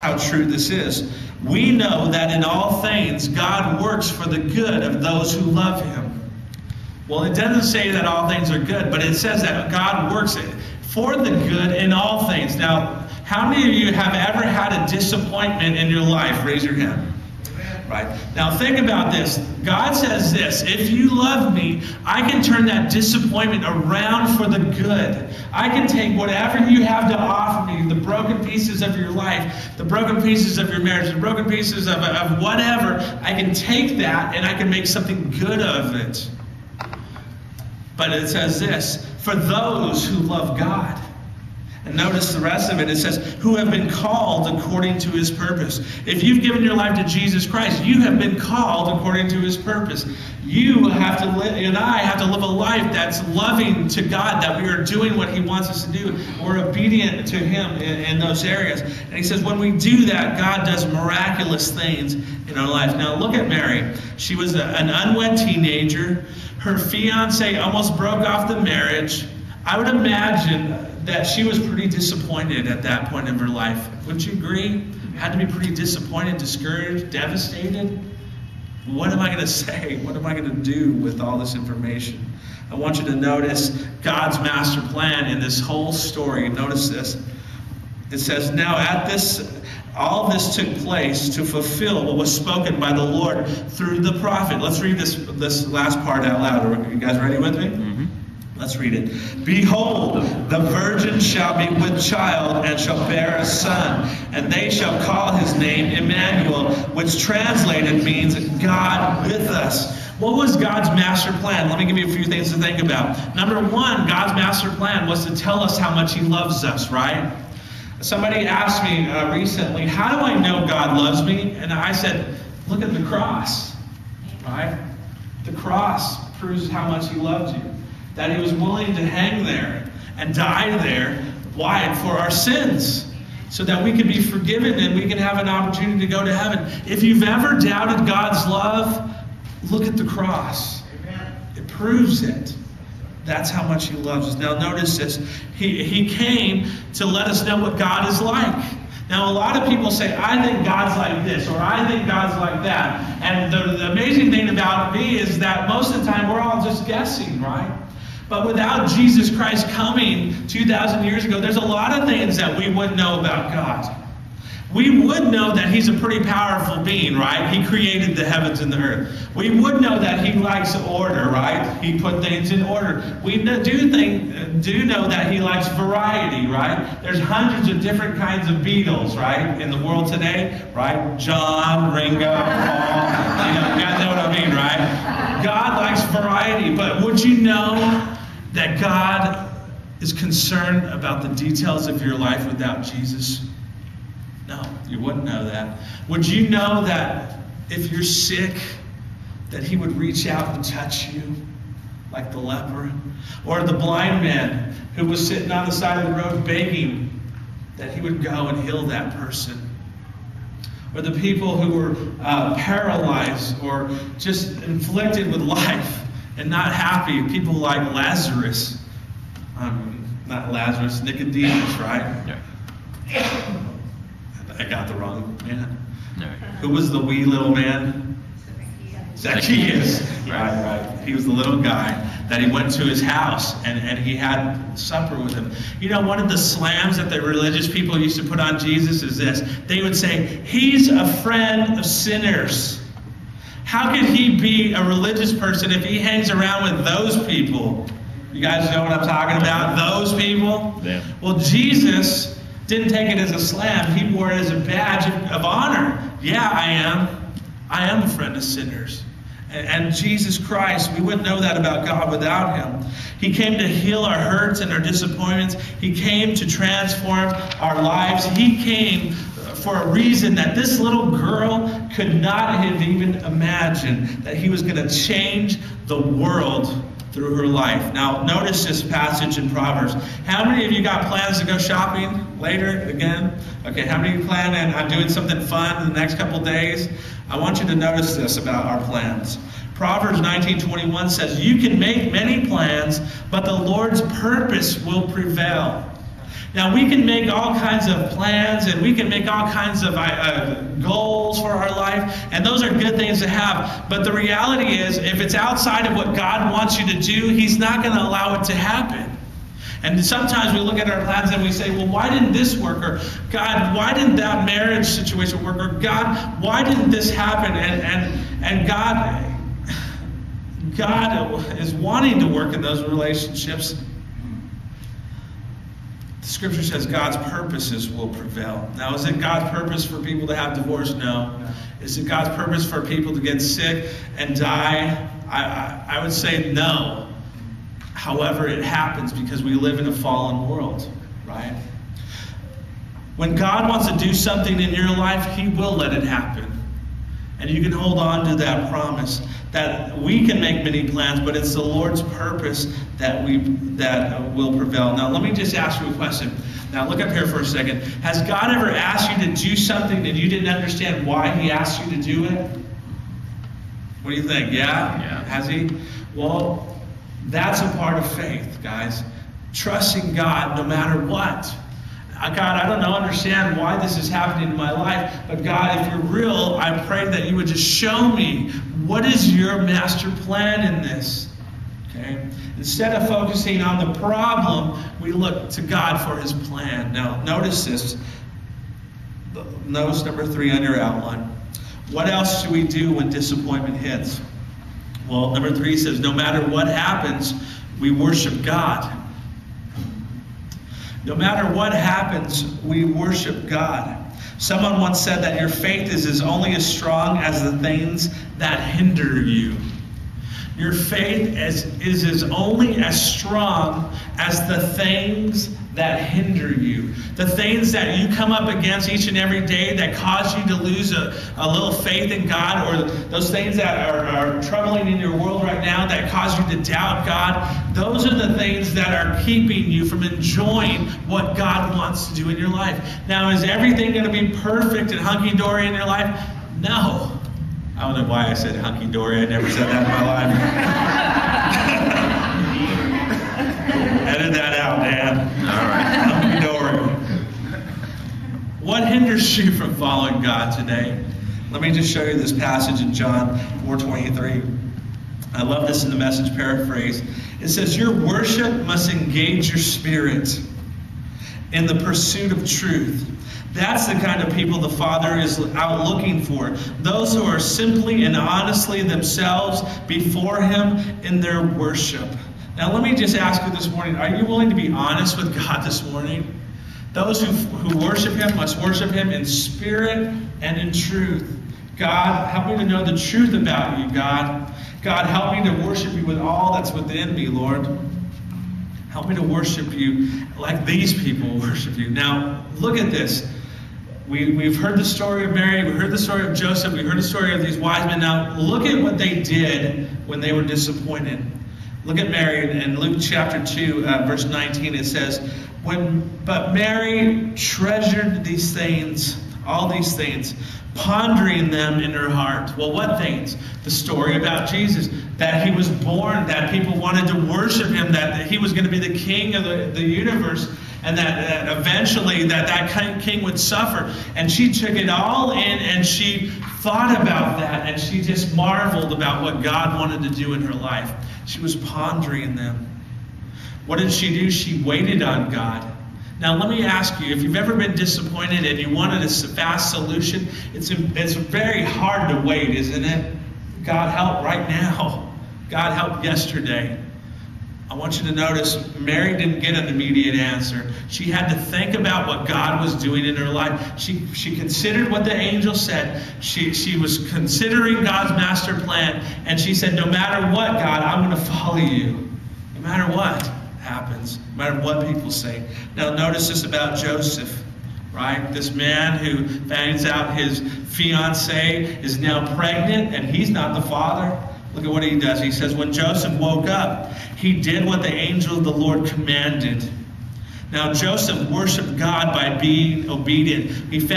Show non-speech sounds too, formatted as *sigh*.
how true this is. We know that in all things God works for the good of those who love him. Well, it doesn't say that all things are good, but it says that God works it for the good in all things. Now, how many of you have ever had a disappointment in your life? Raise your hand right? Now think about this. God says this if you love me, I can turn that disappointment around for the good. I can take whatever you have to offer me, the broken pieces of your life, the broken pieces of your marriage, the broken pieces of, of whatever, I can take that and I can make something good of it. But it says this for those who love God. And notice the rest of it. It says, who have been called according to his purpose. If you've given your life to Jesus Christ, you have been called according to his purpose. You have to live, and I have to live a life that's loving to God, that we are doing what he wants us to do. We're obedient to him in, in those areas. And he says, when we do that, God does miraculous things in our life. Now, look at Mary. She was a, an unwed teenager. Her fiance almost broke off the marriage. I would imagine that she was pretty disappointed at that point in her life. Wouldn't you agree? Had to be pretty disappointed, discouraged, devastated. What am I going *laughs* to say? What am I going to do with all this information? I want you to notice God's master plan in this whole story. Notice this. It says, Now at this, all this took place to fulfill what was spoken by the Lord through the prophet. Let's read this, this last part out loud. Are you guys ready with me? Mm-hmm. Let's read it. Behold, the virgin shall be with child and shall bear a son, and they shall call his name Emmanuel, which translated means God with us. What was God's master plan? Let me give you a few things to think about. Number one, God's master plan was to tell us how much he loves us, right? Somebody asked me uh, recently, How do I know God loves me? And I said, Look at the cross, right? The cross proves how much he loves you that he was willing to hang there and die there. Why? For our sins. So that we can be forgiven and we can have an opportunity to go to heaven. If you've ever doubted God's love, look at the cross. It proves it. That's how much he loves us. Now, notice this. He, he came to let us know what God is like. Now, a lot of people say, I think God's like this, or I think God's like that. And the, the amazing thing about me is that most of the time we're all just guessing, right? But without Jesus Christ coming 2,000 years ago, there's a lot of things that we wouldn't know about God. We would know that He's a pretty powerful being, right? He created the heavens and the earth. We would know that He likes order, right? He put things in order. We do think, do know that He likes variety, right? There's hundreds of different kinds of Beatles, right, in the world today, right? John, Ringo, Paul. You know, you guys know what I mean, right? God likes would you know that God is concerned about the details of your life without Jesus? No, you wouldn't know that. Would you know that if you're sick, that He would reach out and touch you like the leper? Or the blind man who was sitting on the side of the road begging that He would go and heal that person? Or the people who were uh, paralyzed or just inflicted with *laughs* life and not happy. People like Lazarus. Um, not Lazarus, Nicodemus, right? Yeah. I got the wrong man. No. Who was the wee little man? Zacchaeus. Right, right. He was the little guy that he went to his house and, and he had supper with him. You know, one of the slams that the religious people used to put on Jesus is this. They would say, He's a friend of sinners. How could he be a religious person if he hangs around with those people? You guys know what I'm talking about? Those people? Yeah. Well, Jesus didn't take it as a slam, he wore it as a badge of, of honor. Yeah, I am. I am a friend of sinners. And, and Jesus Christ, we wouldn't know that about God without him. He came to heal our hurts and our disappointments. He came to transform our lives. He came for a reason that this little girl could not have even imagined that he was going to change the world through her life. Now, notice this passage in Proverbs. How many of you got plans to go shopping later again? Okay, how many of you plan on doing something fun in the next couple days? I want you to notice this about our plans. Proverbs 19:21 says, "You can make many plans, but the Lord's purpose will prevail." Now, we can make all kinds of plans and we can make all kinds of uh, goals for our life, and those are good things to have. But the reality is, if it's outside of what God wants you to do, He's not going to allow it to happen. And sometimes we look at our plans and we say, well, why didn't this work? Or, God, why didn't that marriage situation work? Or, God, why didn't this happen? And, and, and God, God is wanting to work in those relationships. Scripture says God's purposes will prevail. Now, is it God's purpose for people to have divorce? No. Is it God's purpose for people to get sick and die? I, I, I would say no. However, it happens because we live in a fallen world, right? When God wants to do something in your life, He will let it happen. And you can hold on to that promise that we can make many plans, but it's the Lord's purpose that we that will prevail. Now, let me just ask you a question. Now, look up here for a second. Has God ever asked you to do something that you didn't understand why He asked you to do it? What do you think? Yeah? Yeah. Has He? Well, that's a part of faith, guys. Trusting God no matter what. God, I don't understand why this is happening in my life, but God, if you're real, I pray that you would just show me what is your master plan in this. Okay? Instead of focusing on the problem, we look to God for his plan. Now, notice this. Notice number three on your outline. What else should we do when disappointment hits? Well, number three says, no matter what happens, we worship God. No matter what happens, we worship God. Someone once said that your faith is as only as strong as the things that hinder you. Your faith is, is as only as strong as the things that hinder you. The things that you come up against each and every day that cause you to lose a, a little faith in God, or those things that are, are troubling in your world right now that cause you to doubt God, those are the things that are keeping you from enjoying what God wants to do in your life. Now, is everything going to be perfect and hunky dory in your life? No. I don't know why I said hunky dory. I never said that in my life. *laughs* Edit that out, Dan. All right. *laughs* Dory. What hinders you from following God today? Let me just show you this passage in John 4:23. I love this in the message paraphrase. It says, Your worship must engage your spirit in the pursuit of truth. That's the kind of people the Father is out looking for. Those who are simply and honestly themselves before Him in their worship. Now, let me just ask you this morning are you willing to be honest with God this morning? Those who, who worship Him must worship Him in spirit and in truth. God, help me to know the truth about you, God. God, help me to worship you with all that's within me, Lord. Help me to worship you like these people worship you. Now, look at this. We, we've heard the story of Mary, we heard the story of Joseph, we heard the story of these wise men. Now, look at what they did when they were disappointed. Look at Mary in Luke chapter 2, uh, verse 19. It says, when, But Mary treasured these things, all these things, pondering them in her heart. Well, what things? The story about Jesus, that he was born, that people wanted to worship him, that he was going to be the king of the, the universe and that, that eventually that that king would suffer. And she took it all in and she thought about that and she just marveled about what God wanted to do in her life. She was pondering them. What did she do? She waited on God. Now, let me ask you if you've ever been disappointed and you wanted a fast solution, it's, it's very hard to wait, isn't it? God help right now. God help yesterday. I want you to notice Mary didn't get an immediate answer. She had to think about what God was doing in her life. She, she considered what the angel said. She, she was considering God's master plan. And she said, No matter what, God, I'm going to follow you. No matter what happens, no matter what people say. Now, notice this about Joseph, right? This man who finds out his fiancee is now pregnant and he's not the father. Look at what he does. He says, When Joseph woke up, he did what the angel of the Lord commanded. Now, Joseph worshiped God by being obedient. He found